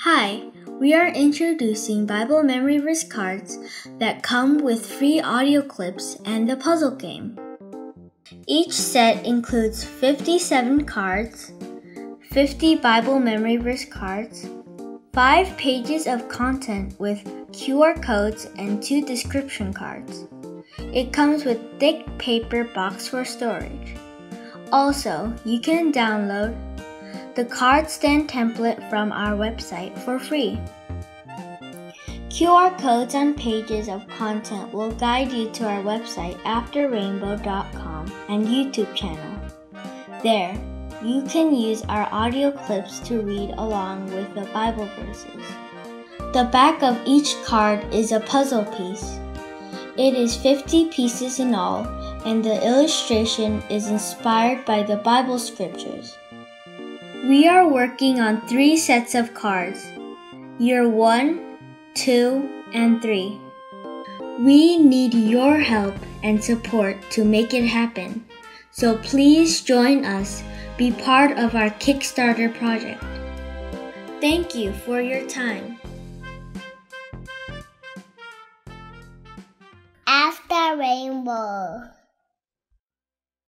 Hi, we are introducing Bible Memory Verse cards that come with free audio clips and a puzzle game. Each set includes 57 cards, 50 Bible Memory Verse cards, 5 pages of content with QR codes and 2 description cards. It comes with thick paper box for storage. Also, you can download the card stand template from our website for free. QR codes on pages of content will guide you to our website afterrainbow.com and YouTube channel. There, you can use our audio clips to read along with the Bible verses. The back of each card is a puzzle piece. It is 50 pieces in all, and the illustration is inspired by the Bible scriptures. We are working on three sets of cards year one, two, and three. We need your help and support to make it happen. So please join us, be part of our Kickstarter project. Thank you for your time. After Rainbow.